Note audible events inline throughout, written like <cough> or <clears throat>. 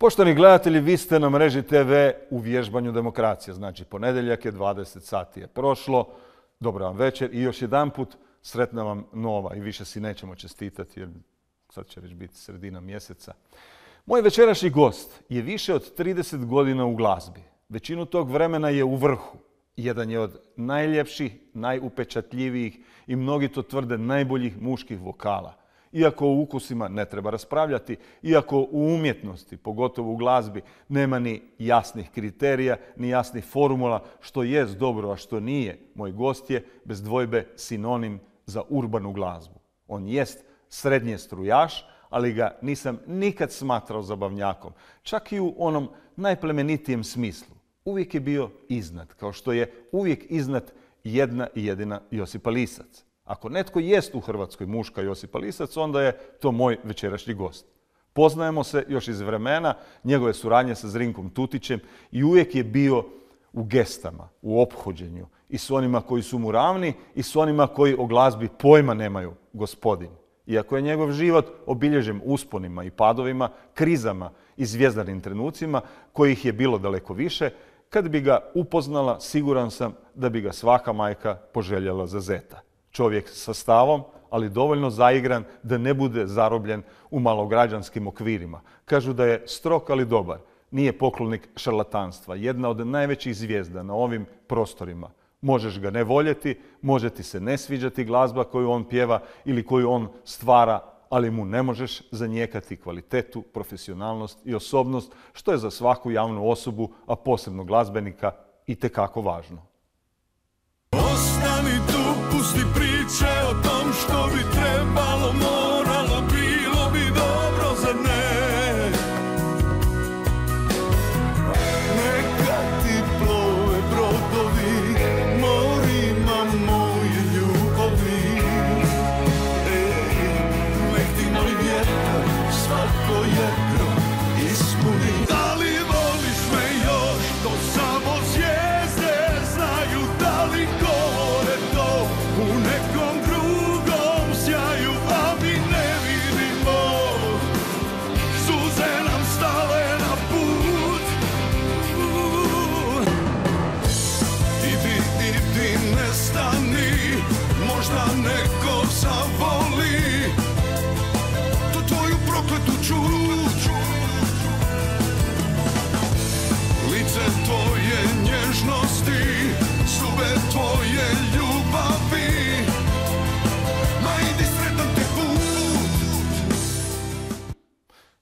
Poštovani gledatelji, vi ste na mreži TV u vježbanju demokracije. Znači, ponedeljak je 20 sati je prošlo. Dobro vam večer i još jedan put sretna vam nova i više si nećemo čestitati jer sad će već biti sredina mjeseca. Moj večerašnji gost je više od 30 godina u glazbi. Većinu tog vremena je u vrhu. Jedan je od najljepših, najupečatljivijih i mnogi to tvrde najboljih muških vokala. Iako o ukusima ne treba raspravljati, iako u umjetnosti, pogotovo u glazbi, nema ni jasnih kriterija, ni jasnih formula što jest dobro, a što nije, moj gost je bez dvojbe sinonim za urbanu glazbu. On jest srednje strujaš, ali ga nisam nikad smatrao zabavnjakom, čak i u onom najplemenitijem smislu. Uvijek je bio iznad, kao što je uvijek iznad jedna i jedina Josipa Lisac. Ako netko jest u Hrvatskoj muška Josipa Lisac, onda je to moj večerašnji gost. Poznajemo se još iz vremena njegove suradnje sa Zrinkom Tutićem i uvijek je bio u gestama, u ophođenju i s onima koji su mu ravni i s onima koji o glazbi pojma nemaju gospodin. Iako je njegov život obilježen usponima i padovima, krizama i zvijezdanim trenucima, kojih je bilo daleko više, kad bi ga upoznala, siguran sam da bi ga svaka majka poželjela za zeta. Čovjek sa stavom, ali dovoljno zaigran da ne bude zarobljen u malograđanskim okvirima. Kažu da je strok, ali dobar. Nije poklonik šarlatanstva. Jedna od najvećih zvijezda na ovim prostorima. Možeš ga ne voljeti, može ti se ne sviđati glazba koju on pjeva ili koju on stvara, ali mu ne možeš zanijekati kvalitetu, profesionalnost i osobnost, što je za svaku javnu osobu, a posebno glazbenika, i tekako važno.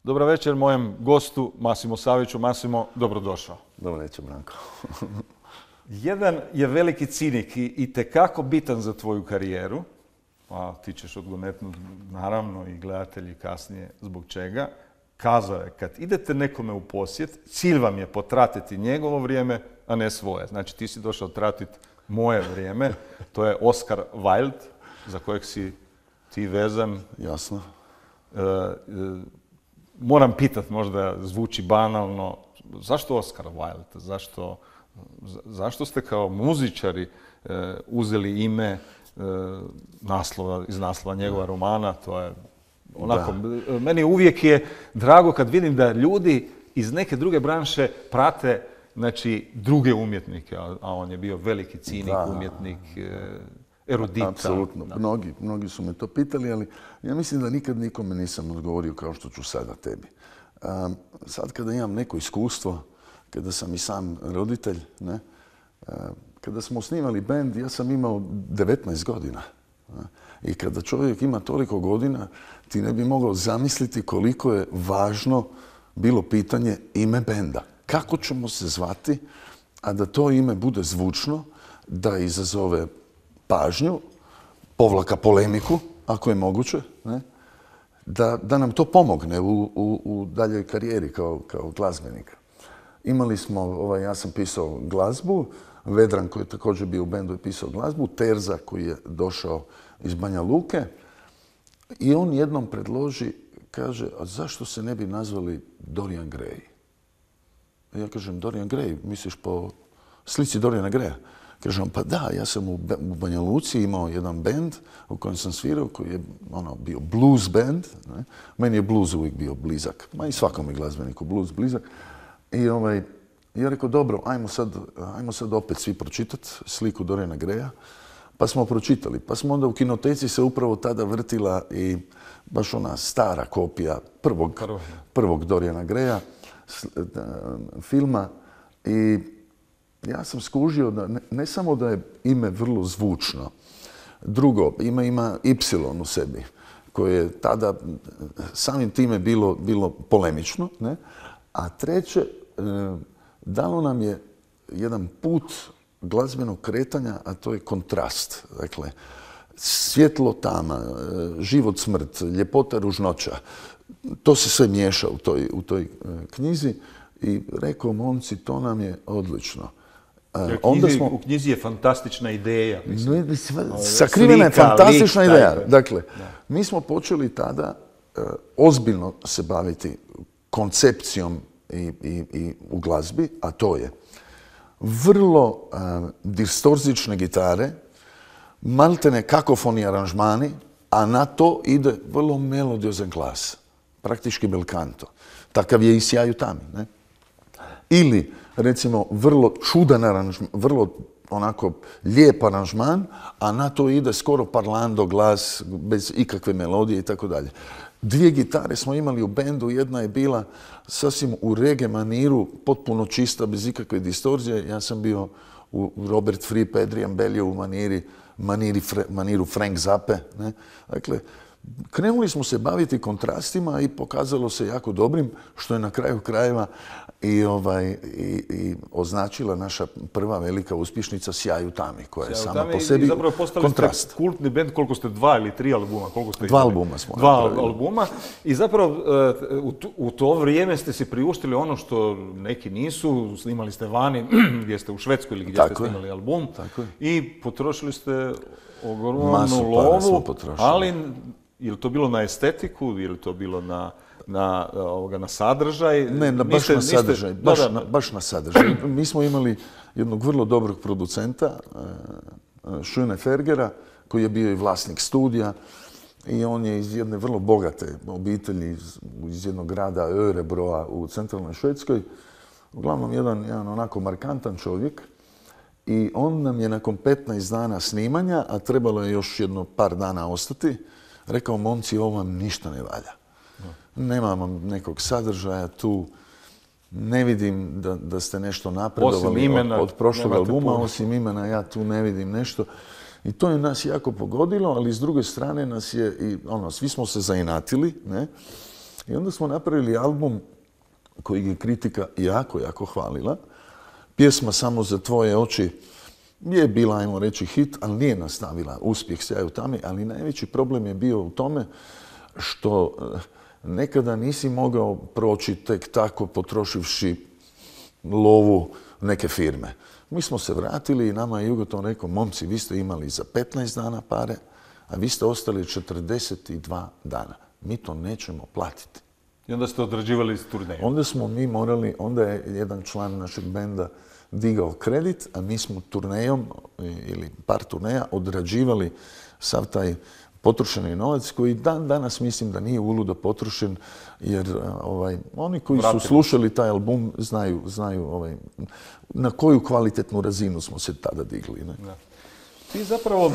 Dobra večer mojem gostu Masimo Saviću. Masimo, dobrodošao. Dobro večer, Branko. <laughs> Jedan je veliki cinik i, i tekako bitan za tvoju karijeru, a ti ćeš odgonetnuti naravno i gledatelji kasnije zbog čega. Kazao je, kad idete nekome u posjet, cilj vam je potratiti njegovo vrijeme, a ne svoje. Znači ti si došao tratiti moje vrijeme, <laughs> to je Oscar Wilde, za kojeg si ti vezan. Jasno. E, e, moram pitat, možda zvuči banalno, zašto Oscar Wilde? Zašto, za- zašto ste kao muzičari e, uzeli ime e, naslova, iz naslova njegova romana? To je onako, meni uvijek je drago kad vidim da ljudi iz neke druge branše prate znači, druge umjetnike, a, a on je bio veliki cinik, Da. umjetnik, e, erudita. Apsolutno. Da. Mnogi, mnogi su me to pitali, ali ja mislim da nikad nikome nisam odgovorio kao što ću sada tebi. Sad kada imam neko iskustvo, kada sam i sam roditelj, ne, kada smo osnivali bend, ja sam imao 19 godina. I kada čovjek ima toliko godina, ti ne bi mogao zamisliti koliko je važno bilo pitanje ime benda. Kako ćemo se zvati, a da to ime bude zvučno, da izazove pažnju, povlaka polemiku, ako je moguće, ne? Da, da nam to pomogne u, u, u daljoj karijeri kao, kao glazbenika. Imali smo, ovaj, ja sam pisao glazbu, Vedran koji je također bio u bendu je pisao glazbu, Terza koji je došao iz Banja Luke i on jednom predloži, kaže, a zašto se ne bi nazvali Dorian Gray? Ja kažem, Dorian Gray, misliš po slici Doriana Greya? Kažem, pa da, ja sam u, Banja Luci imao jedan band u kojem sam svirao, koji je ono, bio blues band. Ne? Meni je blues uvijek bio blizak, ma i svakom je glazbeniku blues blizak. I ovaj, ja rekao, dobro, ajmo sad, ajmo sad opet svi pročitati sliku Doriana Greja. Pa smo pročitali. Pa smo onda u kinoteci se upravo tada vrtila i baš ona stara kopija prvog, prvog Doriana Greja s- da, filma. I ja sam skužio da ne, samo da je ime vrlo zvučno, drugo, ime ima Y u sebi, koje je tada samim time bilo, bilo polemično, ne? a treće, e, dalo nam je jedan put glazbenog kretanja, a to je kontrast. Dakle, svjetlo tama, e, život smrt, ljepota ružnoća, to se sve miješa u toj, u toj e, knjizi i rekao momci, to nam je odlično. Jer onda knjizi- smo, U knjizi je fantastična ideja. ne, sva- sakrivena je fantastična lik, ideja. taj, Dakle, mi smo počeli tada e, ozbiljno se baviti koncepcijom i, i, i u glazbi, a to je vrlo e, distorzične gitare, maltene kakofoni aranžmani, a na to ide vrlo melodiozan glas, praktički bel canto. Takav je i sjaju tami. Ne? Ili, recimo, vrlo čudan aranžman, vrlo onako lijep aranžman, a na to ide skoro parlando glas, bez ikakve melodije i tako dalje. Dvije gitare smo imali u bendu, jedna je bila sasvim u rege maniru, potpuno čista, bez ikakve distorzije. Ja sam bio u Robert Fripp, Adrian Belio u maniri, maniri maniru Frank Zappe. Ne? Dakle, krenuli smo se baviti kontrastima i pokazalo se jako dobrim, što je na kraju krajeva i, ovaj, i, i označila naša prva velika uspješnica Sjaju tami, koja je sama po sebi i zapravo postali kontrast. ste kultni band, koliko ste dva ili tri albuma, koliko ste Dva albuma smo Dva napravili. albuma i zapravo e, u, to- u to vrijeme ste si priuštili ono što neki nisu, snimali ste vani, <clears throat> gdje ste u Švedskoj ili gdje Tako ste je. snimali album Tako je. i potrošili ste ogromnu Masu para smo lovu, potrošili. ali je li to bilo na estetiku, je li to bilo na, na, ovoga, na sadržaj? Ne, na, baš Niste- na sadržaj. Baš, da, na, baš na sadržaj. Mi smo imali jednog vrlo dobrog producenta, e, Šune Fergera, koji je bio i vlasnik studija i on je iz jedne vrlo bogate obitelji iz, iz jednog grada Örebroa u centralnoj Švedskoj. Uglavnom jedan, jedan onako markantan čovjek. I on nam je nakon 15 dana snimanja, a trebalo je još jedno par dana ostati, rekao, momci, ovo vam ništa ne valja. Nemamo nekog sadržaja tu, ne vidim da, da ste nešto napredovali Osim imena, od, od prošlog albuma, puno. osim imena ja tu ne vidim nešto. I to je nas jako pogodilo, ali s druge strane nas je, i, ono, svi smo se zainatili, ne? I onda smo napravili album koji je kritika jako, jako hvalila. Pjesma Samo za tvoje oči je bila, ajmo reći, hit, ali nije nastavila uspjeh sjaju tami, ali najveći problem je bio u tome što eh, nekada nisi mogao proći tek tako potrošivši lovu neke firme. Mi smo se vratili i nama je Jugoton rekao, momci, vi ste imali za 15 dana pare, a vi ste ostali 42 dana. Mi to nećemo platiti. I onda ste odrađivali turneju. Onda smo mi morali, onda je jedan član našeg benda digao kredit, a mi smo turnejom ili par turneja odrađivali sav taj potrošeni novac koji dan danas mislim da nije uludo potrošen jer a, ovaj, oni koji su slušali taj album znaju, znaju ovaj, na koju kvalitetnu razinu smo se tada digli. Ne? Da. Ti zapravo e,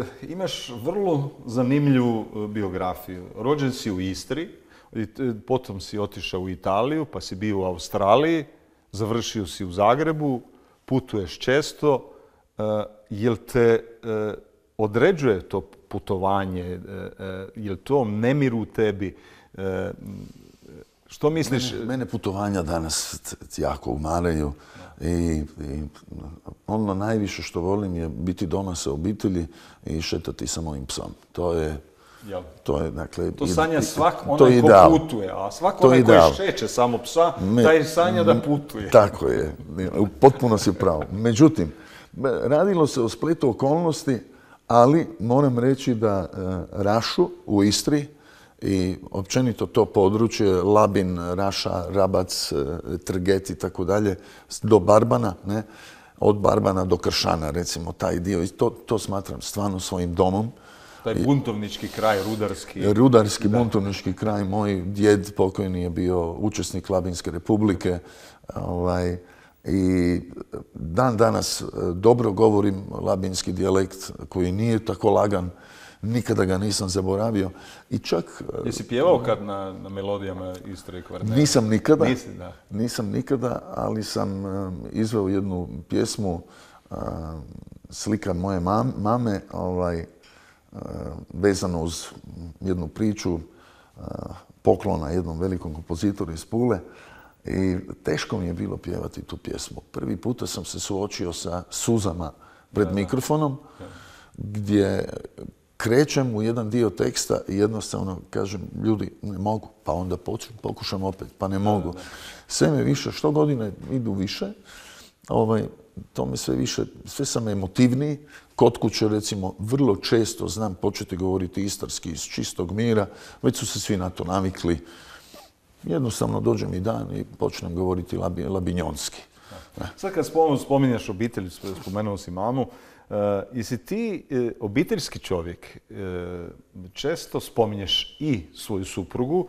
e, imaš vrlo zanimljivu e, biografiju. Rođen si u Istri, potom si otišao u Italiju, pa si bio u Australiji, završio si u Zagrebu, putuješ često. E, Jel te e, određuje to putovanje? E, e, Jel to nemir u tebi? E, Što misliš? Mene, mene putovanja danas jako umaraju i, i ono najviše što volim je biti doma sa obitelji i šetati sa mojim psom. To je, Jel? to je dakle... To sanja svak je onaj ko putuje, a svak je onaj koji šeće samo psa, Me- taj sanja da putuje. Tako je, potpuno si pravo. Međutim, radilo se o spletu okolnosti, ali moram reći da e, Rašu u Istri i općenito to područje, Labin, Raša, Rabac, e, Trget i tako dalje, do Barbana, ne, od Barbana do Kršana, recimo, taj dio. I to, to smatram stvarno svojim domom. Taj buntovnički kraj, rudarski. Rudarski, buntovnički kraj. Moj djed pokojni je bio učesnik Labinske republike. Ovaj, I dan danas e, dobro govorim labinski dijalekt koji nije tako lagan. Nikada ga nisam zaboravio. I čak... e, Jesi pjevao kad na, na melodijama Istre i Kvarnera? Nisam nikada. Nisi, da. Nisam nikada, ali sam um, izveo jednu pjesmu slika moje mam- mame, ovaj, vezano uz jednu priču poklona jednom velikom kompozitoru iz Pule. I teško mi je bilo pjevati tu pjesmu. Prvi puta sam se suočio sa suzama pred mikrofonom, gdje krećem u jedan dio teksta i jednostavno kažem, ljudi, ne mogu, pa onda pokušam opet, pa ne mogu. Sve me više, što godine idu više, ovaj, to me sve više, sve sam emotivniji. Kod kuće, recimo, vrlo često znam početi govoriti istarski iz čistog mira, već su se svi na to navikli. Jednostavno dođe mi dan i počnem govoriti labi, labinjonski. Sad kad spominješ obitelj, sp- spomenuo si mamu, uh, jesi ti e, obiteljski čovjek, e, često spominješ i svoju suprugu,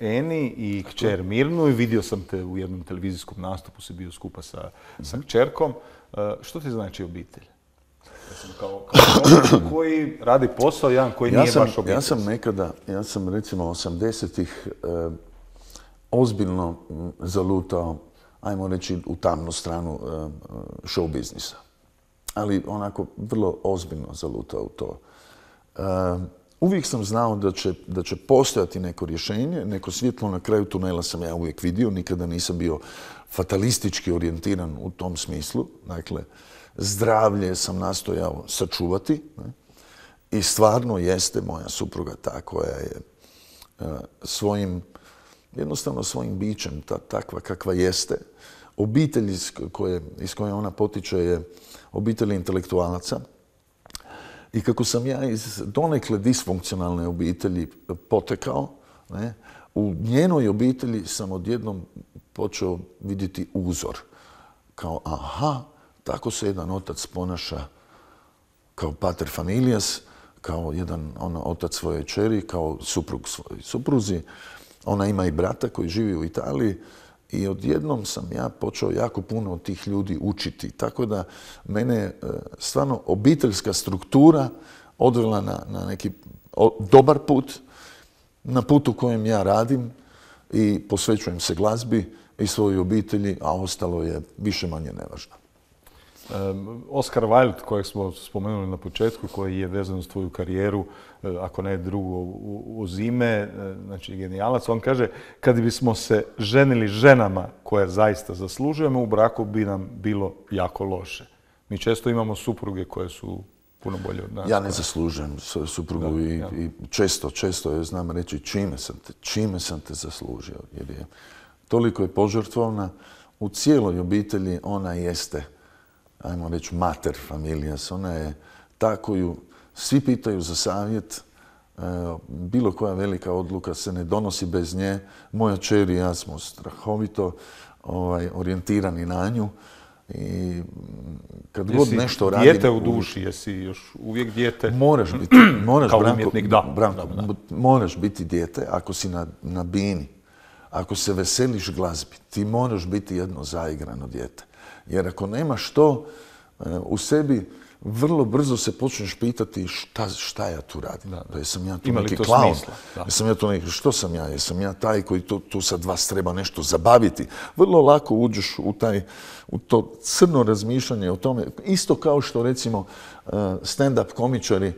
Eni i kćer Mirnu i vidio sam te u jednom televizijskom nastupu, si bio skupa sa, sa kćerkom. Što ti znači obitelj? Recimo, Kao, kao <clears throat> koji radi posao, jedan koji Ja nije sam, baš obitelj. ja sam nekada, ja sam recimo 80-ih e, ozbiljno m, zalutao, ajmo reći, u tamnu stranu e, e, show biznisa. Ali onako vrlo ozbiljno zalutao u to. E, uvijek sam znao da će, da će postojati neko rješenje, neko svjetlo na kraju tunela sam ja uvijek vidio, nikada nisam bio fatalistički orijentiran u tom smislu. Dakle, zdravlje sam nastojao sačuvati. I stvarno jeste moja supruga ta koja je e, svojim, jednostavno svojim bićem, ta, takva kakva jeste. Obitelj iz koje, iz ona potiče je obitelj intelektualaca. I kako sam ja iz donekle disfunkcionalne obitelji potekao, u njenoj obitelji sam odjednom počeo vidjeti uzor. Kao, aha, tako se jedan otac ponaša kao pater familijas, kao jedan ono, otac svoje čeri, kao suprug svojoj supruzi. Ona ima i brata koji živi u Italiji i odjednom sam ja počeo jako puno od tih ljudi učiti. Tako da mene e, stvarno obiteljska struktura odvela na, neki dobar put, na putu kojem ja radim i posvećujem se glazbi i svojoj obitelji, a ostalo je više manje nevažno. Oscar Wilde, kojeg smo spomenuli na početku, koji je vezan uz tvoju karijeru, e, ako ne drugo u- uz ime, e, znači genijalac, on kaže, kad bismo se ženili ženama koje zaista zaslužujemo, u braku bi nam bilo jako loše. Mi često imamo supruge koje su puno bolje od nas. Ja ne zaslužujem suprugu i, ja. i često, često je znam reći čime sam te, čime sam te zaslužio. Jer je toliko je požrtvovna. U cijeloj obitelji ona jeste, ajmo reći, mater familijas. Ona je ta koju svi pitaju za savjet. E, bilo koja velika odluka se ne donosi bez nje. Moja čer i ja smo strahovito ovaj, orijentirani na nju. I kad god nešto radim... dijete u duši, jesi još uvijek dijete. Moraš biti, <clears throat> moraš, Kao Branko, umjetnik, da. Branko, Da, da. b- moraš biti dijete ako si na, na bini, ako se veseliš glazbi, ti moraš biti jedno zaigrano dijete. Jer ako nemaš to e, u sebi, vrlo brzo se počneš pitati šta, šta ja tu radim. Da, Jesam ja tu Ima neki klaun? Da. Jesam ja tu neki, što sam ja? Jesam ja taj koji tu, tu sad vas treba nešto zabaviti? Vrlo lako uđeš u, taj, u to crno razmišljanje o tome. Isto kao što recimo e, stand-up komičari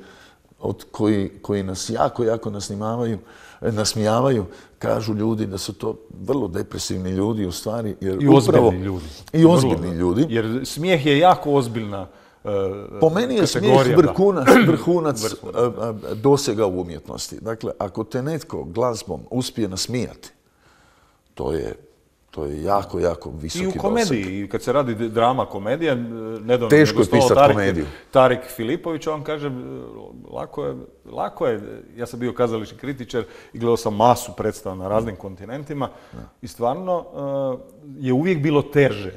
od koji, koji nas jako, jako nasnimavaju, nasmijavaju, kažu ljudi da su to vrlo depresivni ljudi u stvari. Jer I upravo- ozbiljni ljudi. I ozbiljni Vrlo, ljudi. Jer smijeh je jako ozbiljna e, Po meni je smijeh <clears throat> vrhunac, vrhunac a, dosega u umjetnosti. Dakle, ako te netko glazbom uspije nasmijati, to je, to je jako, jako visoki I u doseg. komediji, i kad se radi drama komedija, nedavno Teško je gostovao pisat Tarik, komediju. Tarik Filipović, on kaže, lako je, lako je, ja sam bio kazališni kritičar i gledao sam masu predstava na raznim kontinentima i stvarno e, je uvijek bilo teže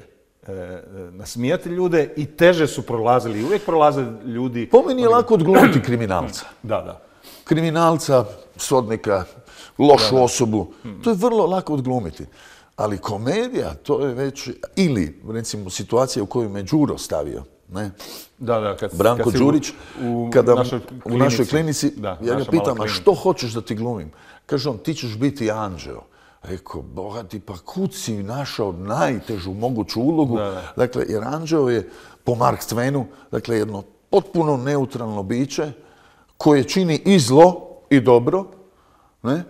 e, nasmijati ljude i teže su prolazili. Uvijek prolaze ljudi... Po meni je lako odglumiti kriminalca. <clears throat> Da, da. Kriminalca, sodnika, lošu osobu. To je vrlo lako odglumiti. Ali komedija, to je već... Ili, recimo, situacija u kojoj me Đuro stavio. Ne? Da, da, kad, Branko kad si Đurić, u, kada našoj u našoj klinici, Da, ja ga pitam, a što hoćeš da ti glumim? Kaže on, ti ćeš biti anđeo. Rekao, boga ti, pa kud si našao najtežu moguću ulogu? Da, da. Dakle, jer anđeo je po Mark Twenu, dakle, jedno potpuno neutralno biće koje čini i zlo i dobro, ne?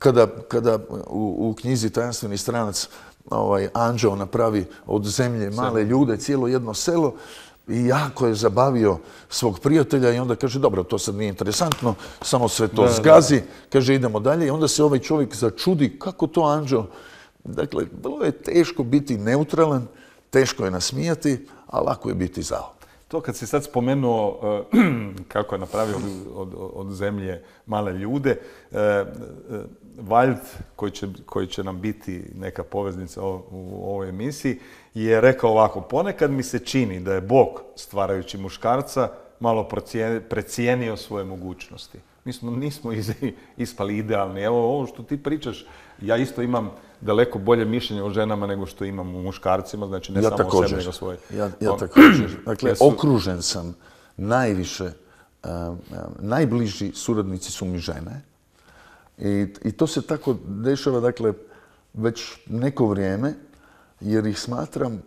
Kada, kada u, u knjizi Tajanstveni stranac ovaj, anđeo napravi od zemlje male ljude, cijelo jedno selo, i jako je zabavio svog prijatelja i onda kaže, dobro, to sad nije interesantno, samo sve to zgazi, kaže, idemo dalje i onda se ovaj čovjek začudi kako to anđeo. Dakle, vrlo je teško biti neutralan, teško je nasmijati, a lako je biti zao. To kad si sad spomenuo eh, <clears throat> kako je napravio od, od, zemlje male ljude, eh, eh, Valjd, koji će, koji će nam biti neka poveznica u ovoj emisiji, je rekao ovako, ponekad mi se čini da je Bog, stvarajući muškarca, malo precijenio svoje mogućnosti. Mi smo, nismo <laughs> ispali idealni. Evo ovo što ti pričaš, ja isto imam daleko bolje mišljenje o ženama nego što imam o muškarcima, znači ne ja samo o sebi, također. nego svoje. Ja, ja On- također. <clears throat> Dakle, okružen sam najviše, um, um, najbliži suradnici su mi žene. I, I to se tako dešava, dakle, već neko vrijeme, jer ih smatram,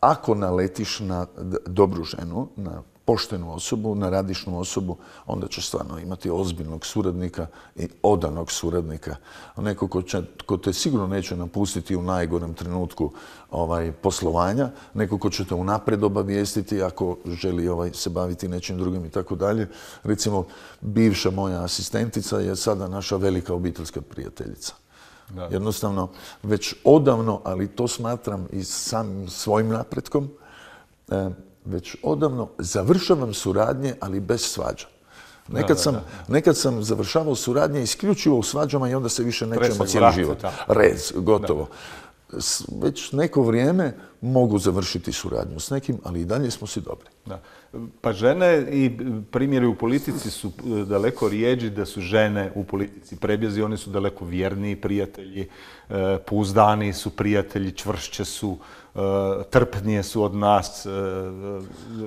ako naletiš na dobru ženu, na poštenu osobu, na radišnu osobu, onda ćeš stvarno imati ozbiljnog suradnika i odanog suradnika. Neko ko, će, ko te sigurno neće napustiti u najgorem trenutku ovaj, poslovanja, neko ko će te unaprijed obavijestiti ako želi ovaj, se baviti nečim drugim i tako dalje. Recimo, bivša moja asistentica je sada naša velika obiteljska prijateljica. Jednostavno, već odavno, ali to smatram i samim svojim napretkom, e, već odavno završavam suradnje, ali bez svađa. Nekad, sam, nekad sam završavao suradnje isključivo u svađama i onda se više ne čujemo Presek cijeli život. Rez, gotovo. Već neko vrijeme mogu završiti suradnju s nekim, ali i dalje smo si dobri. Da. Pa žene i primjeri u politici su e, daleko rijeđi da su žene u politici prebjezi, oni su daleko vjerniji prijatelji, e, pouzdani su prijatelji, čvršće su, trpnije su od nas, e, e,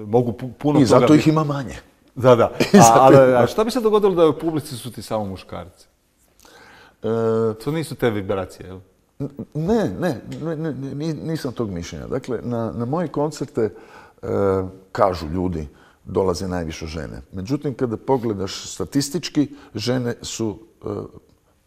mogu pu- puno I toga zato ih ima manje. Da, da. <laughs> A, ali, a šta bi se dogodilo da u publici su ti samo muškarci? E, To nisu te vibracije, jel? Ne, ne, ne, ne, ni- nisam tog mišljenja. Dakle, na, na moje koncerte e, kažu ljudi dolaze najviše žene. Međutim, kada pogledaš statistički, žene su e,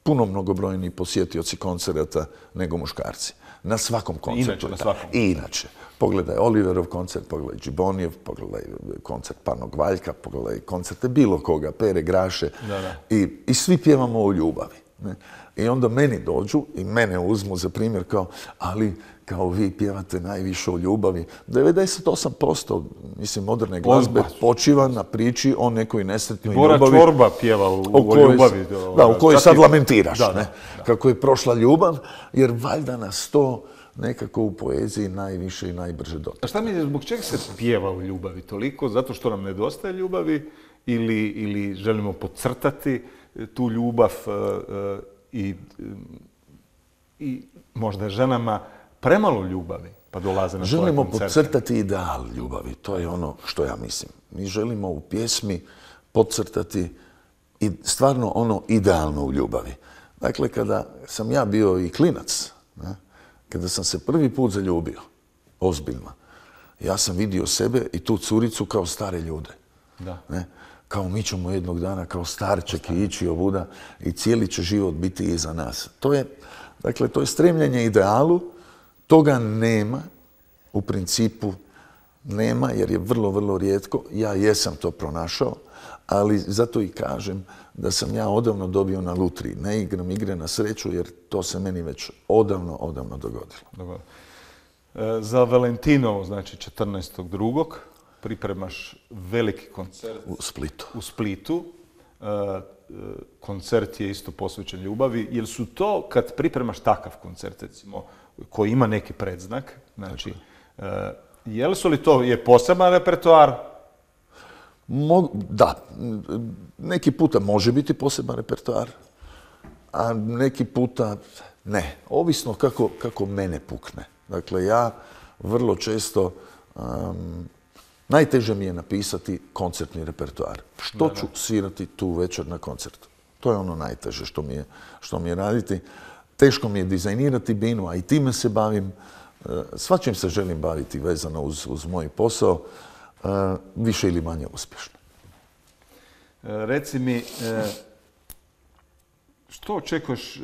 puno mnogobrojniji posjetioci koncerata nego muškarci. Na svakom koncertu. Inače, na svakom. I inače. Pogledaj Oliverov koncert, pogledaj Džibonijev, pogledaj koncert Panog Valjka, pogledaj koncerte bilo koga, Pere Graše. Da, da. I, I svi pjevamo o ljubavi. Ne? I onda meni dođu i mene uzmu za primjer kao, ali kao vi pjevate najviše o ljubavi. 98% mislim, moderne glazbe počiva na priči o nekoj nesretnoj Bora ljubavi. Čorba pjeva u, O u kojoj, ljubavi. da, u kojoj sad lamentiraš, Da, ne? da. Kako je prošla ljubav, jer valjda nas to nekako u poeziji najviše i najbrže dotakne. A šta mi je, zbog čega se pjeva o ljubavi toliko? Zato što nam nedostaje ljubavi ili, ili želimo podcrtati e, tu ljubav e, e, i, i možda ženama premalo ljubavi pa dolaze na tvoje Želimo podcrtati ideal ljubavi, to je ono što ja mislim. Mi želimo u pjesmi podcrtati i stvarno ono idealno u ljubavi. Dakle, kada sam ja bio i klinac, ne, kada sam se prvi put zaljubio, ozbiljno, ja sam vidio sebe i tu curicu kao stare ljude. Da. Ne? Kao mi ćemo jednog dana kao starčeki ići ovuda i cijeli će život biti iza nas. To je, dakle, to je stremljenje idealu, toga nema, u principu nema jer je vrlo, vrlo rijetko. Ja jesam to pronašao, ali zato i kažem da sam ja odavno dobio na lutri. Ne igram igre na sreću jer to se meni već odavno, odavno dogodilo. Dobro. E, Za Valentinovo, znači 14.2. pripremaš veliki koncert U Splitu. u Splitu. E, e, koncert je isto posvećen ljubavi. Jel su to, kad pripremaš takav koncert, recimo, koji ima neki predznak, znači, E, je li su li to je poseban repertoar? Da, neki puta može biti poseban repertoar, a neki puta ne. Ovisno kako, kako mene pukne. Dakle, ja vrlo često, um, najteže mi je napisati koncertni repertoar. Što ću svirati tu večer na koncertu? To je ono najteže što mi je, što mi je raditi. Teško mi je dizajnirati binu, a i time se bavim. E, Svačim se želim baviti vezano uz, uz moj posao, e, više ili manje uspješno. E, Reci mi, što očekuješ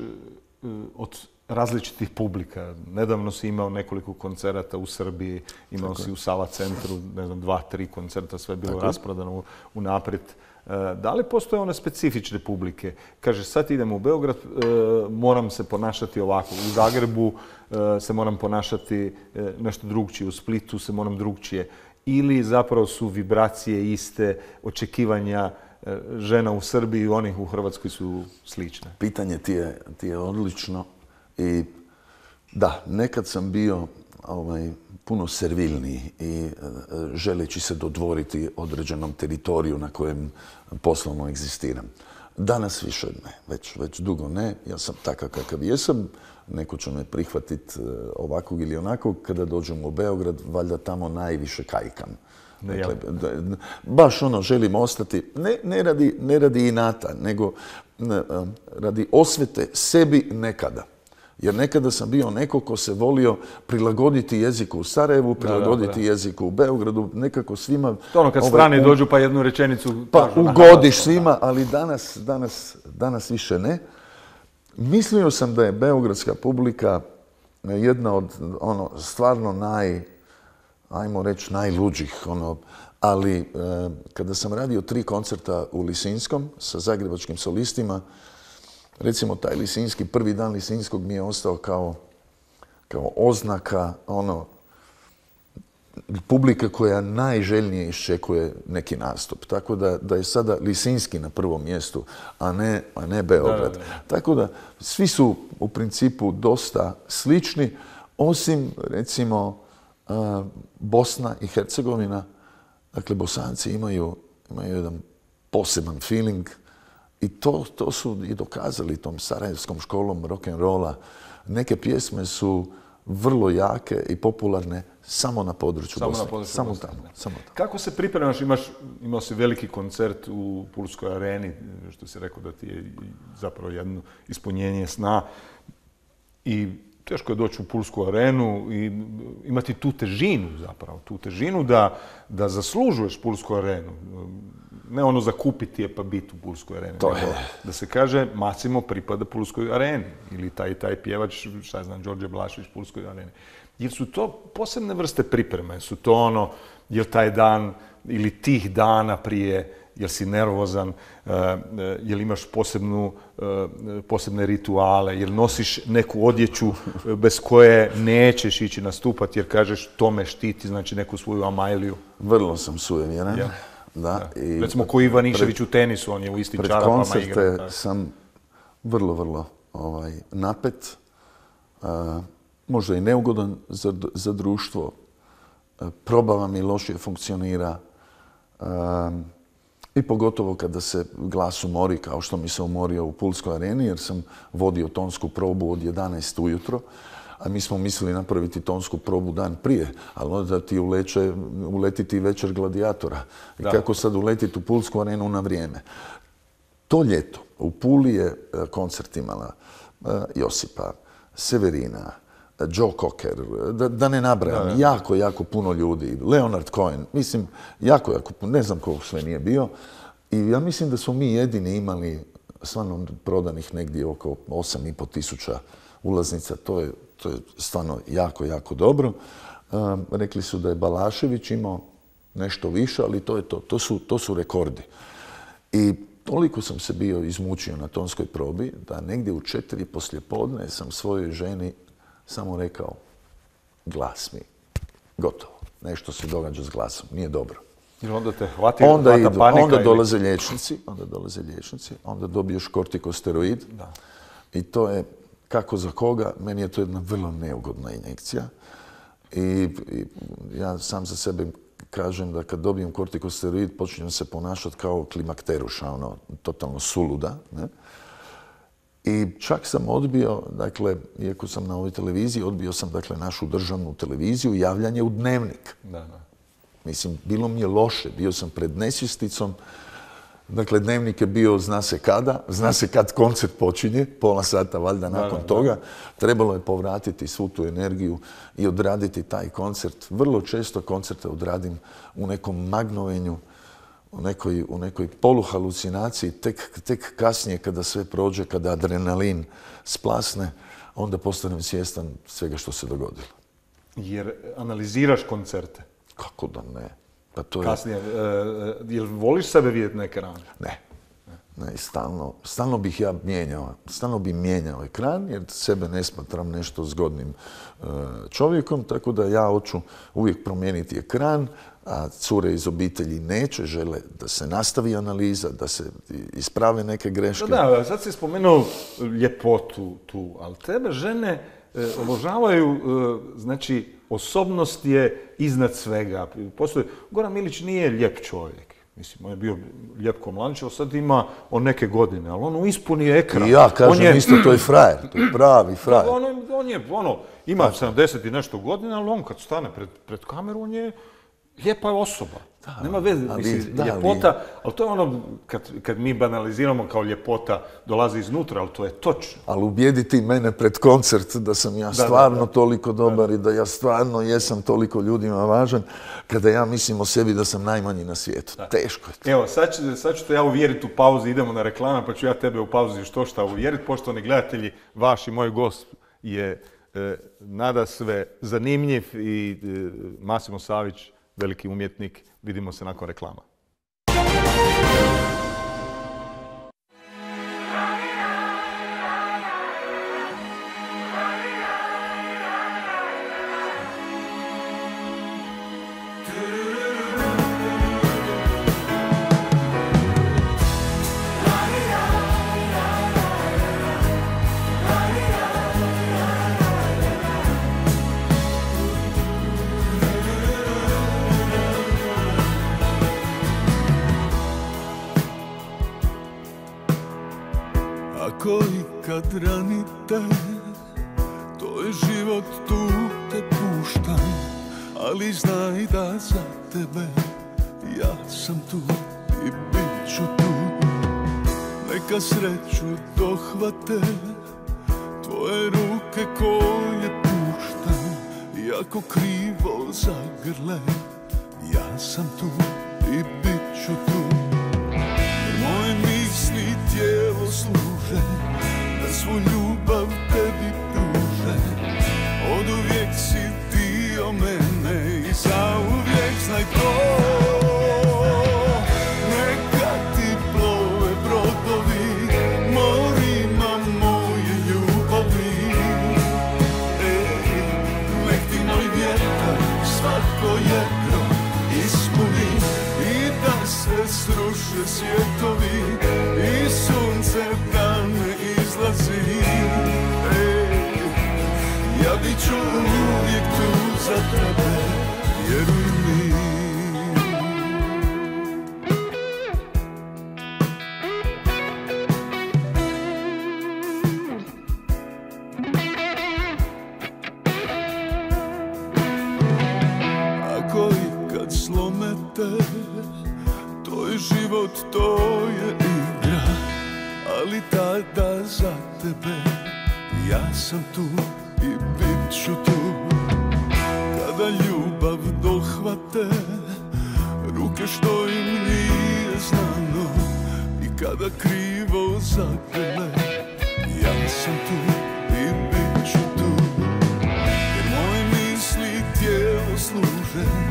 od različitih publika? Nedavno si imao nekoliko koncerata u Srbiji, imao si u Sava centru, ne znam, dva, tri koncerta, sve je bilo rasprodano u, u naprijed. E, Da li postoje one specifične publike? Kaže, sad idem u Beograd, e, moram se ponašati ovako. U Zagrebu e, se moram ponašati nešto drugčije, u Splitu se moram drugčije. Ili zapravo su vibracije iste, očekivanja žena u Srbiji i onih u Hrvatskoj su slične. Pitanje ti je, ti je odlično i da, nekad sam bio ovaj, puno servilniji i e, želeći se dodvoriti određenom teritoriju na kojem poslovno egzistiram. Danas više ne, već, već dugo ne. Ja sam takav kakav jesam, neko će me prihvatiti ovakvog ili onakvog. Kada dođem u Beograd, valjda tamo najviše kajkam. Dakle, da- baš ono želim ostati, ne, ne, radi, ne radi inata, nego ne, a, radi osvete sebi nekada. Jer nekada sam bio neko ko se volio prilagoditi jeziku u Sarajevu, prilagoditi jeziku u Beogradu, nekako svima... To ono kad ovaj, strani u- dođu pa jednu rečenicu pa kažu, ugodiš svima, ali danas, danas, danas više ne. Mislio sam da je beogradska publika jedna od ono stvarno naj, ajmo reći najluđih, ono, ali e, kada sam radio tri koncerta u Lisinskom sa zagrebačkim solistima, recimo taj Lisinski, prvi dan Lisinskog mi je ostao kao, kao oznaka, ono, publika koja najželjnije iščekuje neki nastup. Tako da, da je sada Lisinski na prvom mjestu, a ne, a ne Beograd. Tako da svi su u principu dosta slični, osim recimo a, Bosna i Hercegovina. Dakle, Bosanci imaju, imaju jedan poseban feeling i to, to su i dokazali tom sarajevskom školom rock'n'rolla. Neke pjesme su vrlo jake i popularne samo na području Samo Bosne. na području samo Bosne, tamo, samo tamo. Kako se pripremaš? Imaš, imao si veliki koncert u Pulskoj areni, što si rekao da ti je zapravo jedno ispunjenje sna. I teško je doći u Pulsku arenu i imati tu težinu zapravo, tu težinu da, da zaslužuješ Pulsku arenu. Ne ono zakupiti je pa biti u Pulskoj areni. To je. Da se kaže Macimo pripada Pulskoj areni ili taj taj pjevač, šta znam, Đorđe Blašević Pulskoj areni. Jer su to posebne vrste pripreme, su to ono, jel taj dan ili tih dana prije, jel si nervozan, e, e, jel imaš posebnu, e, posebne rituale, jel nosiš neku odjeću bez koje nećeš ići nastupati jer kažeš to me štiti, znači neku svoju amajliju. Vrlo sam sujevjeran. Ja. Da. I Recimo ko Ivanišević u tenisu, on je u istim pred čarapama koncerte igra. tako. sam vrlo, vrlo ovaj, napet. A, možda i neugodan za, za društvo. A, probava mi lošije funkcionira. A, I pogotovo kada se glas umori, kao što mi se umorio u Pulskoj areni, jer sam vodio tonsku probu od 11 ujutro, a mi smo mislili napraviti tonsku probu dan prije, ali onda ti uleče, uleti ti večer gladijatora. I Da. kako sad uletiti u Pulsku arenu na vrijeme? To ljeto u Puli je e, koncert imala e, Josipa, Severina, e, Joe Cocker, da, da ne nabrajam, jako, jako puno ljudi, Leonard Cohen, mislim, jako, jako puno, ne znam koliko sve nije bio. I ja mislim da smo mi jedini imali stvarno prodanih negdje oko 8,5 tisuća ulaznica, to je, to je stvarno jako, jako dobro. Um, rekli su da je Balašević imao nešto više, ali to je to, to su, to su rekordi. I toliko sam se bio izmučio na tonskoj probi da negdje u četiri poslijepodne sam svojoj ženi samo rekao glas mi, gotovo, nešto se događa s glasom, nije dobro. Jer onda te hvati, Onda, idu, panika onda ili- dolaze liječnici, onda dolaze liječnici, onda dobiješ kortikosteroid Da. i to je kako za koga, meni je to jedna vrlo neugodna injekcija. I, i ja sam za sebe kažem da kad dobijem kortikosteroid počinjem se ponašati kao klimakteruša, ono, totalno suluda. Ne? I čak sam odbio, dakle, iako sam na ovoj televiziji, odbio sam, dakle, našu državnu televiziju, javljanje u dnevnik. Da, da. Mislim, bilo mi je loše, bio sam pred nesvjesticom, Dakle, dnevnik je bio zna se kada, zna se kad koncert počinje, pola sata valjda nakon toga. Trebalo je povratiti svu tu energiju i odraditi taj koncert. Vrlo često koncerte odradim u nekom magnovenju, u nekoj, u nekoj poluhalucinaciji, tek, tek kasnije kada sve prođe, kada adrenalin splasne, onda postanem svjestan svega što se dogodilo. Jer analiziraš koncerte. Kako da ne? Pa to je... Kasnije, e, e, jel voliš sebe vidjeti na ekranu? Ne. Ne, stalno, stalno bih ja mijenjao, stalno bih mijenjao ekran jer sebe ne smatram nešto zgodnim e, čovjekom, tako da ja hoću uvijek promijeniti ekran, a cure iz obitelji neće, žele da se nastavi analiza, da se isprave neke greške. Da, da, sad si spomenuo ljepotu tu, ali tebe žene obožavaju, e, znači, osobnost je iznad svega. Postoji, Goran Milić nije lijep čovjek. Mislim, on je bio lijep mladić, sad ima on neke godine, ali on ispuni ekran. I ja kažem isto, to je frajer, to je pravi <clears throat> frajer. On, on je, ono, ima 70 i nešto godina, ali on kad stane pred, pred kameru, on je lijepa osoba. Nema veze, mislim, ljepota, ali to je ono, kad, kad mi banaliziramo kao ljepota, dolazi iznutra, ali to je točno. Ali ubijediti mene pred koncert da sam ja stvarno toliko dobar i da ja stvarno jesam toliko ljudima važan, kada ja mislim o sebi da sam najmanji na svijetu. Teško je to. Evo, sad, ću, sad ću te ja uvjeriti u pauzi, idemo na reklama, pa ću ja tebe u pauzi što šta uvjeriti. Poštovani gledatelji, vaš i moj gost je e, nada sve zanimljiv i e, Masimo Savić, veliki umjetnik. Vidimo se nakon reklama. Ikad ranite, to je život, tu te puštam Ali znaj da za tebe ja sam tu i bit ću tu. Neka sreću dohvate tvoje ruke koje puštam Iako krivo zagrle, ja sam tu i bit ću tu. Moje misli tijelo služe Svu ljubav tebi pruže Od uvijek si dio mene I zauvijek znaj to. Neka za tebe Vjeruj mi. Ako ikad slomete To je život, to je igra Ali tada za tebe Ja sam tu dohvate Ruke što im nije znano I kada krivo zagrle Ja sam tu i bit ću tu jer moje misli tijelo služe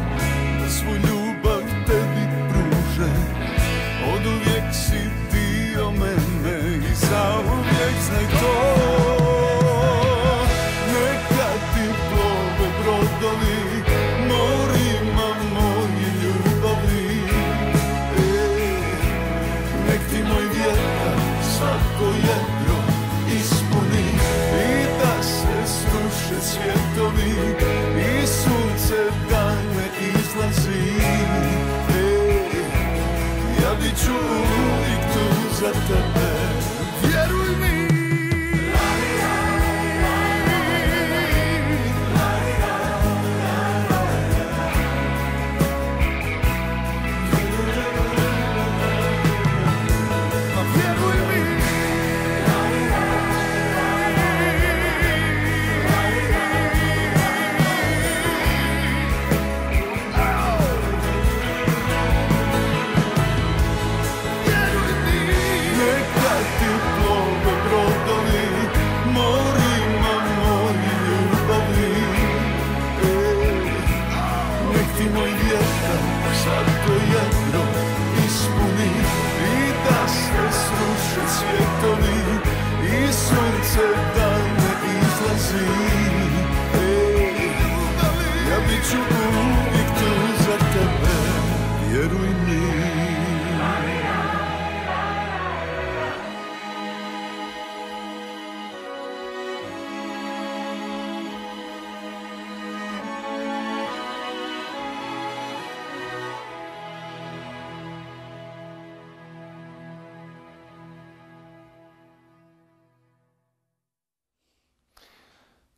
ću uvijek tu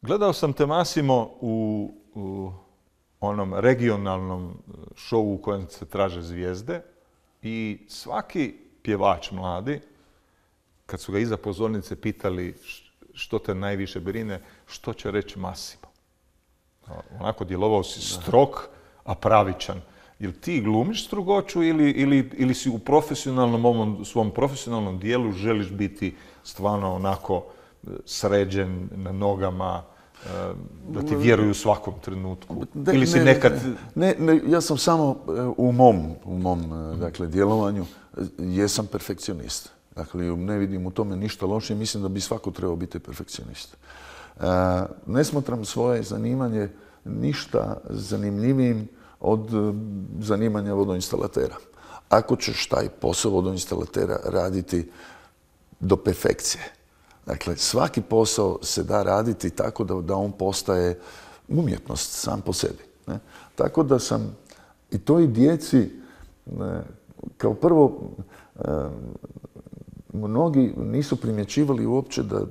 Gledao sam te Masimo u, u onom regionalnom e, šovu u kojem se traže zvijezde i svaki pjevač mladi, kad su ga iza pozornice pitali što te najviše brine, što će reći Masimo. Onako djelovao si strok, a pravičan. Jel ti glumiš strogoću ili, ili, ili si u profesionalnom, ovom svom profesionalnom dijelu želiš biti stvarno onako e, sređen na nogama, da ti vjeruju u svakom trenutku? Ili si ne, nekad... Ne, ne, ja sam samo e, u mom, u mom e, dakle, djelovanju, e, jesam perfekcionist. Dakle, ne vidim u tome ništa loše i mislim da bi svako trebao biti perfekcionist. Ne smatram svoje zanimanje ništa zanimljivijim od zanimanja vodoinstalatera. Ako ćeš taj posao vodoinstalatera raditi do perfekcije. Dakle, svaki posao se da raditi tako da, da on postaje umjetnost sam po sebi. Ne? Tako da sam i toj djeci, ne, kao prvo, e, mnogi nisu primjećivali uopće da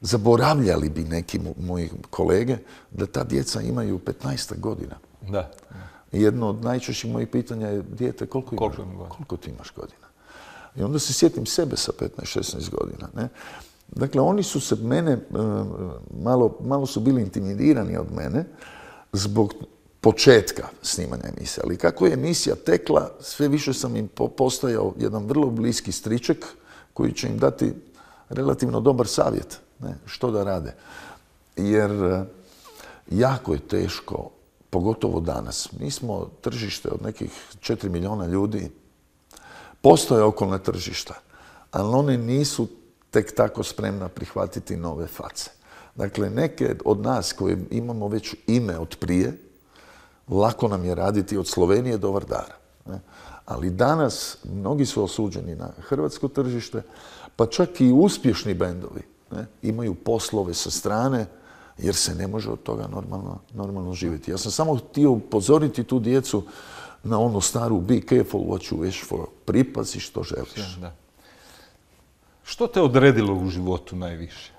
zaboravljali bi neki mo- moji kolege da ta djeca imaju 15 godina. Da. Jedno od najčešćih mojih pitanja je, dijete, koliko, Koliko imaš, koliko ti imaš godina? I onda se sjetim sebe sa 15-16 godina. Ne? Dakle, oni su se mene, e, malo, malo su bili intimidirani od mene zbog početka snimanja emisije. Ali kako je emisija tekla, sve više sam im po- postajao jedan vrlo bliski striček koji će im dati relativno dobar savjet ne, što da rade. Jer e, jako je teško, pogotovo danas. Mi smo tržište od nekih 4 milijuna ljudi, Postoje okolna tržišta, ali one nisu tek tako spremna prihvatiti nove face. Dakle, neke od nas koji imamo već ime od prije, lako nam je raditi od Slovenije do Vardara. Ali danas mnogi su osuđeni na hrvatsko tržište, pa čak i uspješni bendovi imaju poslove sa strane jer se ne može od toga normalno, normalno živjeti. Ja sam samo htio upozoriti tu djecu na onu staru be careful what you wish for, pripazi što želiš. Da. Što te odredilo u životu najviše?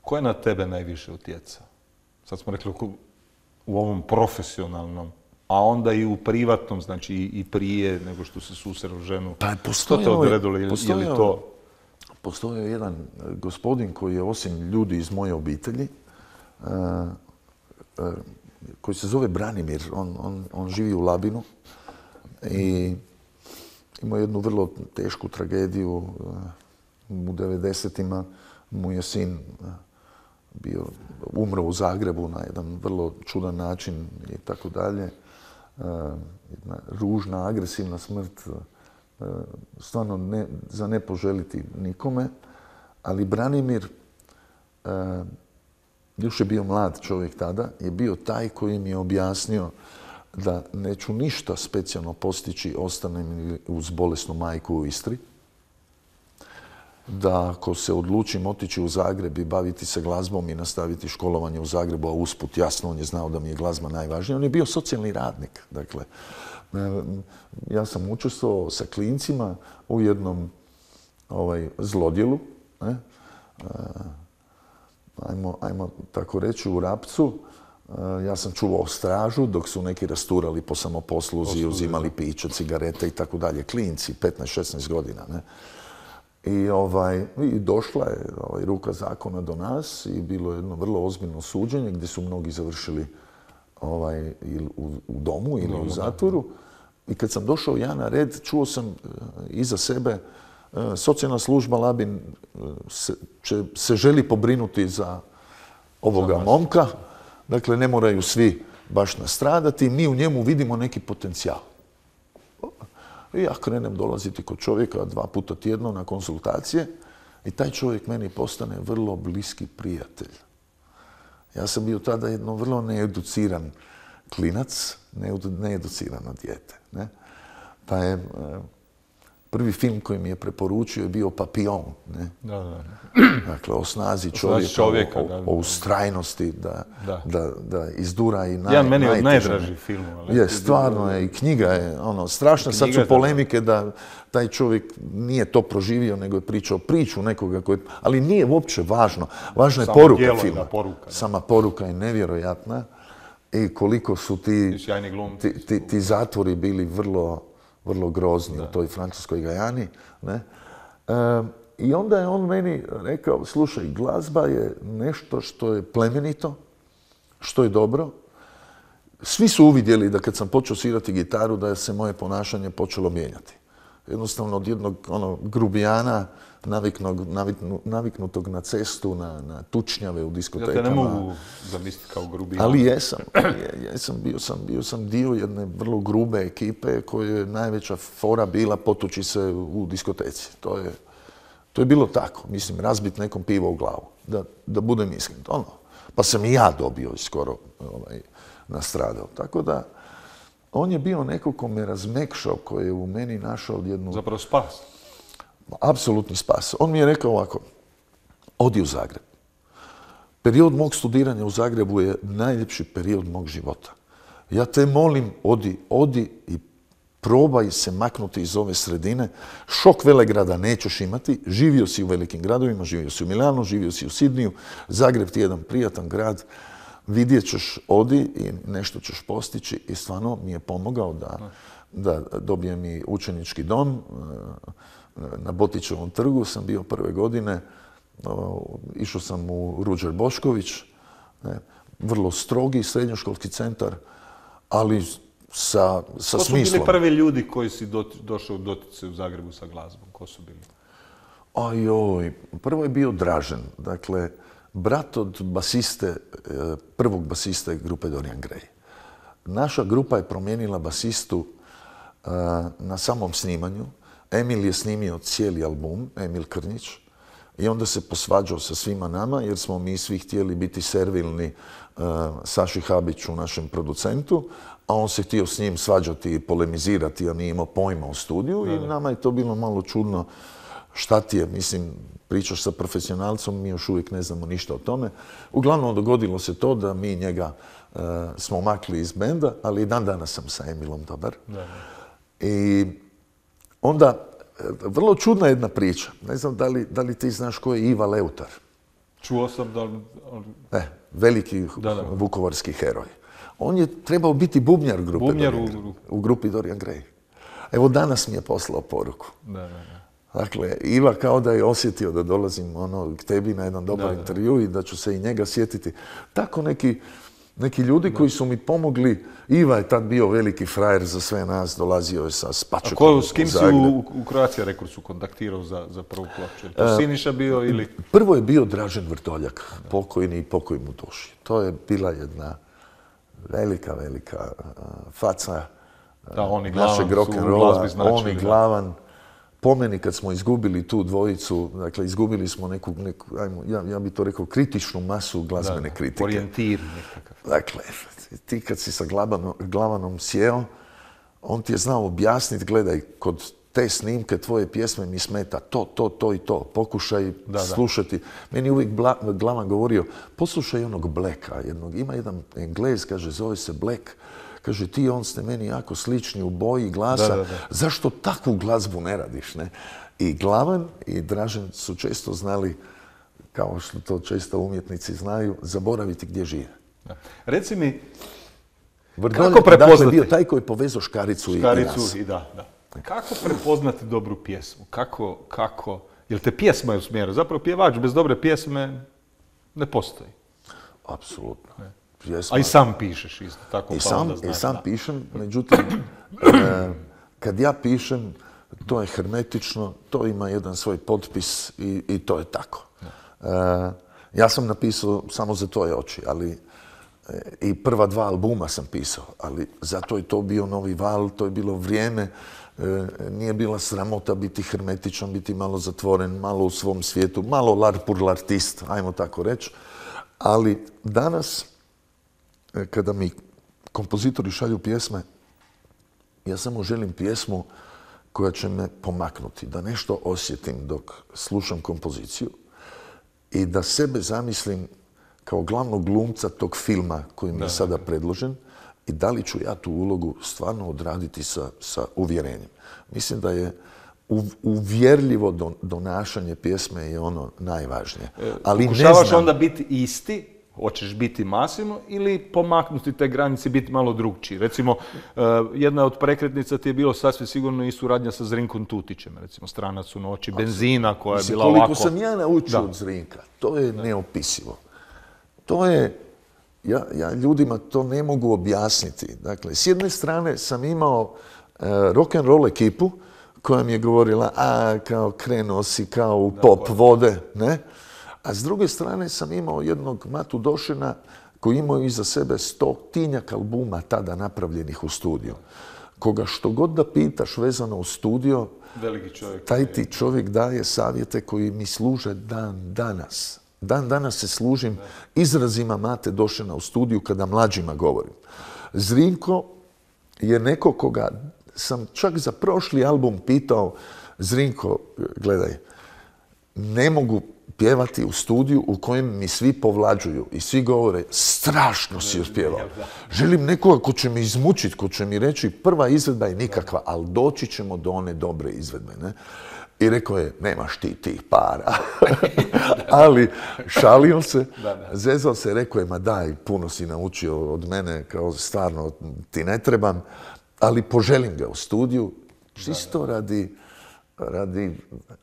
Ko je na tebe najviše utjecao? Sad smo rekli u ovom profesionalnom, a onda i u privatnom, znači i, prije nego što se susreo ženu. Pa Što te postojao je- odredilo? Je, li- je li postojao- to... Postojao je jedan e, gospodin koji je osim ljudi iz moje obitelji, e, koji se zove Branimir, on, on, on živi u Labinu i imao jednu vrlo tešku tragediju u 90-ima. Mu je sin e, bio, umro u Zagrebu na jedan vrlo čudan način i tako dalje. E, Jedna ružna, agresivna smrt, e, stvarno za ne poželiti nikome, ali Branimir, još je bio mlad čovjek tada, je bio taj koji mi je objasnio da neću ništa specijalno postići ostanem uz bolesnu majku u Istri. Da ako se odlučim otići u Zagreb i baviti se glazbom i nastaviti školovanje u Zagrebu, a usput jasno on je znao da mi je glazba najvažnija. On je bio socijalni radnik. Dakle, e, ja sam učestvovao sa klincima u jednom ovaj, zlodjelu. Ne? E, ajmo, ajmo tako reći, u Rapcu. E, ja sam čuvao stražu dok su neki rasturali po samoposluzi, uzimali piće, cigarete i tako dalje. Klinci, 15-16 godina. Ne? I, ovaj, I došla je ovaj, ruka zakona do nas i bilo je jedno vrlo ozbiljno suđenje gdje su mnogi završili ovaj, u, u domu ili u zatvoru. I kad sam došao ja na red, čuo sam uh, iza sebe uh, socijalna služba Labin uh, se, će, se želi pobrinuti za ovoga momka. Dakle, ne moraju svi baš nastradati. Mi u njemu vidimo neki potencijal. Ja krenem dolaziti kod čovjeka dva puta tjedno na konsultacije i taj čovjek meni postane vrlo bliski prijatelj. Ja sam bio tada jedno vrlo needuciran klinac, needucirano dijete. Ne? Pa je, Prvi film koji mi je preporučio je bio Papillon. Ne? Da, da. Dakle, o snazi čovjeka, čovjeka o, o, ustrajnosti, da, da. da, izdura i naj, Jedan meni od najdražih filmova. Je, stvarno je, i knjiga je, ono, strašno. Sad su polemike da taj čovjek nije to proživio, nego je pričao priču nekoga koji... Ali nije uopće važno. Važna je poruka filma. Poruka, Sama poruka je nevjerojatna. I koliko su ti, ti, ti, ti zatvori bili vrlo vrlo grozni u toj francuskoj Gajani. Ne? I onda je on meni rekao, slušaj, glazba je nešto što je plemenito, što je dobro. Svi su uvidjeli da kad sam počeo svirati gitaru, da je se moje ponašanje počelo mijenjati. Jednostavno od jednog ono, grubijana, naviknutog na cestu, na, na tučnjave u diskotekama. Ja te ne mogu zamisliti kao grubijan. Ali jesam. jesam bio, sam, bio sam dio jedne vrlo grube ekipe koje je najveća fora bila potući se u diskoteci. To je, to je bilo tako. Mislim, razbit nekom pivo u glavu. Da, da budem iskren. Ono. Pa sam i ja dobio skoro ovaj, nastradao. Tako da, on je bio neko ko me razmekšao, koji je u meni našao jednu... Zapravo spas apsolutni spas. On mi je rekao ovako, odi u Zagreb. Period mog studiranja u Zagrebu je najljepši period mog života. Ja te molim, odi, odi i probaj se maknuti iz ove sredine. Šok Velegrada nećeš imati. Živio si u velikim gradovima, živio si u Milanu, živio si u Sidniju. Zagreb ti je jedan prijatan grad. Vidjet ćeš, odi i nešto ćeš postići. I stvarno mi je pomogao da, da dobijem i učenički dom na Botićevom trgu sam bio prve godine. Išao sam u Ruđer Bošković, vrlo strogi srednjoškolski centar, ali sa, sa Ko su bili prvi ljudi koji si došao u dotice u Zagrebu sa glazbom? Ko su bili? Ajoj, prvo je bio Dražen, dakle, brat od basiste, e, prvog basiste grupe Dorian Gray. Naša grupa je promijenila basistu e, na samom snimanju, Emil je snimio cijeli album, Emil Krnić, i onda se posvađao sa svima nama, jer smo mi svi htjeli biti servilni uh, Saši Habiću, našem producentu, a on se htio s njim svađati i polemizirati, a nije imao pojma o studiju i nama je to bilo malo čudno šta ti je, mislim, pričaš sa profesionalcom, mi još uvijek ne znamo ništa o tome. Uglavnom, dogodilo se to da mi njega uh, smo makli iz benda, ali i dan danas sam sa Emilom dobar. I Onda, e, vrlo čudna jedna priča. Ne znam da li, da li ti znaš ko je Iva Leutar. Čuo sam da... Ne, veliki vukovarski heroj. On je trebao biti bubnjar grupe bubnjar Dorian, u... grupi Dorian Gray. Evo danas mi je poslao poruku. Da, da, Dakle, Iva kao da je osjetio da dolazim ono, k tebi na jedan dobar intervju i da ću se i njega sjetiti. Tako neki neki ljudi koji su mi pomogli. Iva je tad bio veliki frajer za sve nas, dolazio je sa spačukom A s kim si u, u Croatia Records kontaktirao za, za prvu ploču? To e, Siniša bio ili... Prvo je bio Dražen Vrtoljak, pokojni i pokoj mu duši. To je bila jedna velika, velika faca da, oni našeg rock'n'rolla. On i glavan po meni kad smo izgubili tu dvojicu, dakle izgubili smo neku, neku ajmo, ja, ja bi to rekao, kritičnu masu glazbene da, kritike. Orijentir nekakav. Dakle, ti kad si sa glavanom, glavanom sjeo, on ti je znao objasniti, gledaj, kod te snimke, tvoje pjesme mi smeta to, to, to i to. Pokušaj slušati. Meni je uvijek glava govorio, poslušaj onog Blacka, jednog, ima jedan englez, kaže, zove se Black, kaže, ti on ste meni jako slični u boji glasa, zašto takvu glazbu ne radiš, ne? I Glavan i Dražen su često znali, kao što to često umjetnici znaju, zaboraviti gdje žive. Reci mi, kako prepoznati? Dakle, bio taj koji je povezao škaricu, škaricu i, i da, da. Kako prepoznati dobru pjesmu? Kako, kako, jel te pjesma je u smjeru? Zapravo pjevač bez dobre pjesme ne postoji. Apsolutno. A i sam pišeš isto tako. I pa sam, i sam pišem, međutim, <clears throat> e, kad ja pišem, to je hermetično, to ima jedan svoj potpis i, i to je tako. E, ja sam napisao samo za tvoje oči, ali e, i prva dva albuma sam pisao, ali zato je to bio novi val, to je bilo vrijeme nije bila sramota biti hermetičan, biti malo zatvoren, malo u svom svijetu, malo larpur lartist, ajmo tako reći. Ali danas, kada mi kompozitori šalju pjesme, ja samo želim pjesmu koja će me pomaknuti, da nešto osjetim dok slušam kompoziciju i da sebe zamislim kao glavnog glumca tog filma koji mi je sada predložen i da li ću ja tu ulogu stvarno odraditi sa, sa uvjerenjem. Mislim da je uvjerljivo donašanje pjesme je ono najvažnije. E, Ali Pokušavaš onda biti isti, hoćeš biti Masimo ili pomaknuti te granice i biti malo drugčiji. Recimo, e, jedna od prekretnica ti je bilo sasvim sigurno i suradnja sa Zrinkom Tutićem, recimo stranac u noći, benzina koja je bila ovako... Koliko sam ja naučio od Zrinka, to je neopisivo. To je ja, ja ljudima to ne mogu objasniti. Dakle, s jedne strane sam imao e, rock and roll ekipu koja mi je govorila, a kao krenuo si kao u pop vode, ne? A s druge strane sam imao jednog Matu Došina koji imao iza sebe stotinjak albuma tada napravljenih u studiju. Koga što god da pitaš vezano u studio, taj ti čovjek daje savjete koji mi služe dan danas. Dan danas se služim izrazima Mate Došena u studiju kada mlađima govorim. Zrinko je neko koga sam čak za prošli album pitao Zrinko, gledaj, ne mogu pjevati u studiju u kojem mi svi povlađuju i svi govore strašno si uspjevao. Želim nekoga ko će mi izmučiti, ko će mi reći prva izvedba je nikakva, ali doći ćemo do one dobre izvedbe. Ne? I rekao je, nemaš ti tih para. <laughs> Ali šalio se, zezao se, rekao je, ma daj, puno si naučio od mene, kao stvarno ti ne trebam, ali poželim ga u studiju, čisto radi radi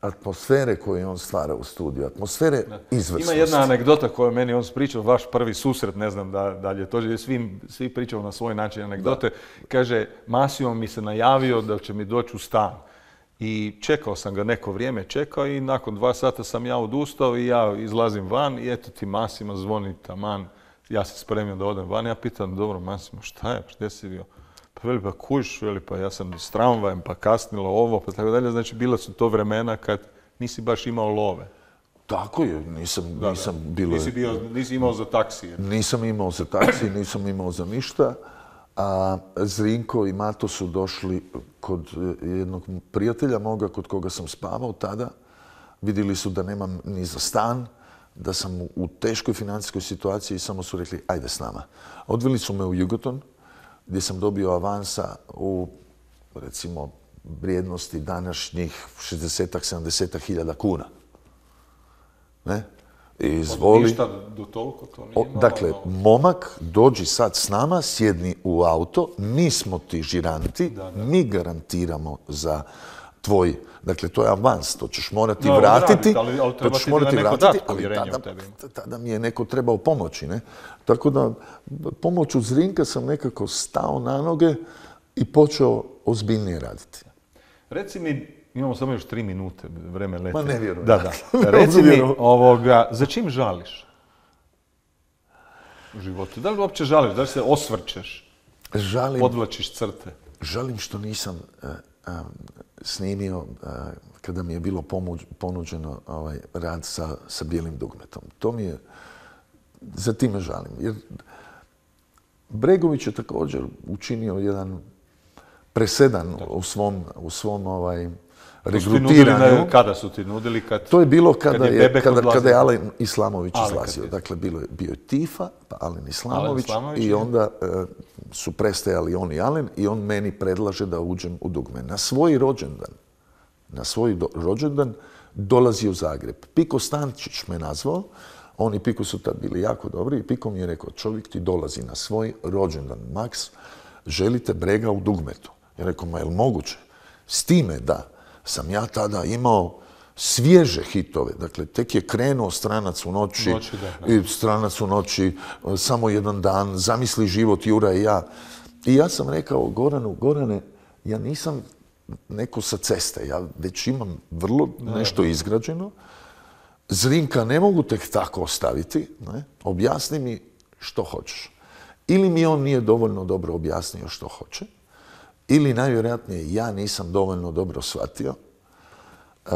atmosfere koju on stvara u studiju, atmosfere izvrsnosti. Ima jedna anegdota koju meni on spričao, vaš prvi susret, ne znam da, da li je to, svi, svi pričaju na svoj način anegdote. Kaže, Masio mi se najavio da će mi doći u stan. I čekao sam ga neko vrijeme, čekao i nakon dva sata sam ja odustao i ja izlazim van i eto ti Masima zvoni taman. Ja se spremio da odem van. Ja pitam, dobro Masimo, šta je, gdje si bio? Pa veli, pa kuš, veli, pa ja sam s tramvajem, pa kasnilo ovo, pa tako dalje. Znači, bila su to vremena kad nisi baš imao love. Tako je, nisam, nisam bilo... Nisi, bio, nisi imao za taksije. Nisam imao za taksi, <clears throat> nisam imao za ništa. A Zrinko i Mato su došli kod jednog prijatelja moga kod koga sam spavao tada. Vidjeli su da nemam ni za stan, da sam u teškoj financijskoj situaciji i samo su rekli ajde s nama. Odveli su me u Jugoton gdje sam dobio avansa u recimo vrijednosti današnjih 60-70 hiljada kuna. Ne? izvoli. Ništa do toliko to nije Dakle, momak, dođi sad s nama, sjedni u auto, mi smo ti žiranti, mi garantiramo za tvoj, dakle to je avans, to ćeš morati vratiti, ali, ali to ćeš morati vratiti, ali tada, tada mi je neko trebao pomoći, ne? Tako da pomoću Zrinka sam nekako stao na noge i počeo ozbiljnije raditi. Reci mi, Imamo samo još tri minute, vreme lete. Ma ne vjerujem. Da, da. <laughs> Reci mi, ovoga, za čim žališ u životu? Da li uopće žališ? Da li se osvrćeš? Žalim. Podvlačiš crte? Žalim što nisam e, e, snimio kada mi je bilo ponuđeno ovaj, rad sa, bijelim dugmetom. To mi je, za time žalim. Bregović je također učinio jedan presedan u svom, u svom ovaj, Su regrutiranju. kada su ti nudili? Kad... To je bilo kada Kad je je, kada, kada je Alen Islamović izlazio. je- Dakle, bilo je, bio je Tifa, pa Alen Islamović, Islamović, i je. onda e, su prestajali on i Alen i on meni predlaže da uđem u dugme. Na svoj rođendan, na svoj do- rođendan dolazi u Zagreb. Piko Stančić me nazvao, on i Piko su tad bili jako dobri i Piko mi je rekao, čovjek ti dolazi na svoj rođendan. Max, želite brega u dugmetu. Ja rekao, ma jel moguće? S time da sam ja tada imao svježe hitove, dakle tek je krenuo stranac u noći, Noći, da, da. i stranac u noći, e, samo jedan dan, zamisli život Jura i ja. I ja sam rekao Goranu, Gorane, ja nisam neko sa ceste, ja već imam vrlo nešto izgrađeno, Zrinka ne mogu tek tako ostaviti, ne? objasni mi što hoćeš. Ili mi on nije dovoljno dobro objasnio što hoće, ili najvjerojatnije ja nisam dovoljno dobro shvatio e,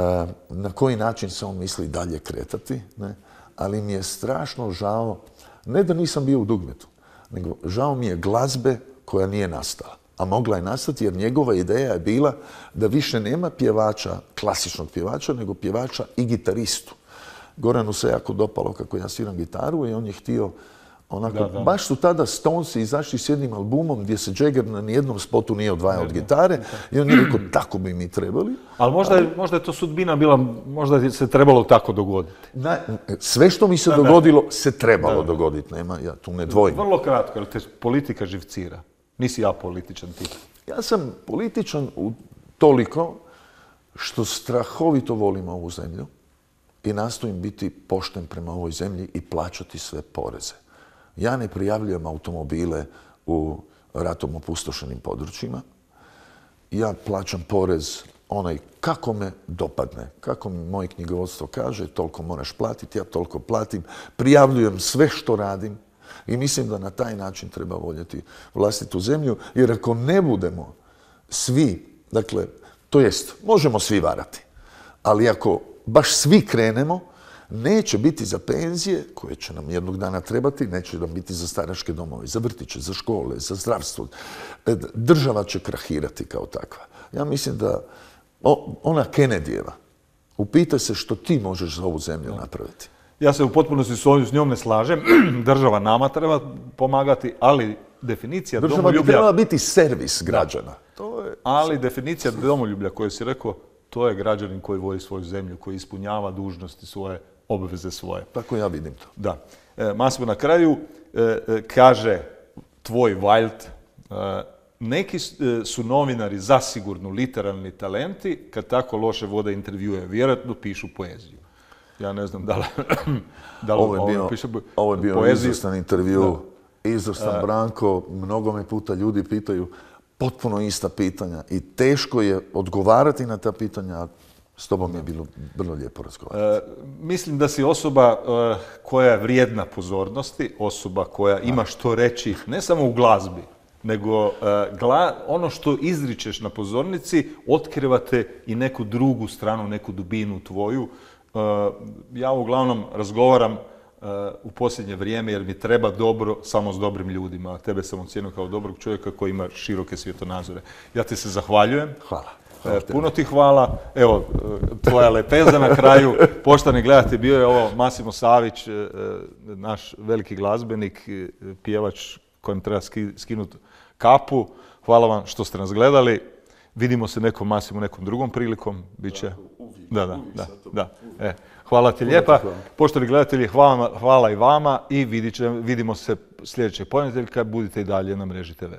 na koji način se on misli dalje kretati, ali mi je strašno žao, ne da nisam bio u dugmetu, nego žao mi je glazbe koja nije nastala. A mogla je nastati jer njegova ideja je bila da više nema pjevača, klasičnog pjevača, nego pjevača i gitaristu. Goranu se jako dopalo kako ja sviram gitaru i on je htio onako, Da, da. baš su tada Stonesi izašli s jednim albumom gdje se Jagger na nijednom spotu nije odvajao od gitare i on je rekao tako bi mi trebali. Ali možda je, možda je to sudbina bila, možda je se trebalo tako dogoditi. Na- sve što mi se dogodilo se trebalo dogoditi, nema, ja tu ne dvojim. Vrlo kratko, jer te politika živcira. Nisi ja političan tip. Ja sam političan u toliko što strahovito volim ovu zemlju i nastojim biti pošten prema ovoj zemlji i plaćati sve poreze. Ja ne prijavljujem automobile u ratom opustošenim područjima. Ja plaćam porez onaj kako me dopadne, kako mi moje knjigovodstvo kaže, toliko moraš platiti, ja toliko platim, prijavljujem sve što radim i mislim da na taj način treba voljeti vlastitu zemlju, jer ako ne budemo svi, dakle, to jest, možemo svi varati, ali ako baš svi krenemo, neće biti za penzije, koje će nam jednog dana trebati, neće nam biti za staračke domove, za vrtiće, za škole, za zdravstvo. E, Država će krahirati kao takva. Ja mislim da ona Kennedyjeva, upitaj se što ti možeš za ovu zemlju napraviti. Ja se u potpunosti s njom ne slažem. <clears throat> Država nama treba pomagati, ali definicija Država bi domoljublja... trebala biti servis građana. To je Ali definicija domoljublja koju si rekao, to je građanin koji voli svoju zemlju, koji ispunjava dužnosti svoje, obveze svoje. tako ja vidim to. Da. E, Masimo, na kraju e, e, kaže tvoj Wild, e, neki su novinari zasigurno literarni talenti, kad tako loše vode intervjue, vjerojatno pišu poeziju. Ja ne znam da li, <clears throat> da li Ovo je bio, piše po- ovo je bio izvrstan intervju, izvrstan Branko, mnogo me puta ljudi pitaju potpuno ista pitanja i teško je odgovarati na ta pitanja, a s tobom je bilo vrlo lijepo razgovarati. E, mislim da si osoba e, koja je vrijedna pozornosti, osoba koja ima što reći ne samo u glazbi, nego e, gla- ono što izričeš na pozornici otkrivate i neku drugu stranu, neku dubinu tvoju. E, ja uglavnom razgovaram u posljednje vrijeme jer mi treba dobro samo s dobrim ljudima. Tebe sam ocijenio kao dobrog čovjeka koji ima široke svjetonazore. Ja ti se zahvaljujem. Hvala. E, Puno ti hvala. Evo, e, tvoja lepeza na kraju. Poštovani gledatelji, bio je ovo Masimo Savić, e, naš veliki glazbenik, pjevač kojem treba ski- skinuti kapu. Hvala vam što ste nas gledali. Vidimo se nekom Masimo nekom drugom prilikom. Biće. Da, da, da, da. E, hvala ti lijepa. Poštovani gledatelji, hvala, hvala i vama i vidit će- vidimo se sljedećeg ponedjeljka. Budite i dalje na Mreži TV.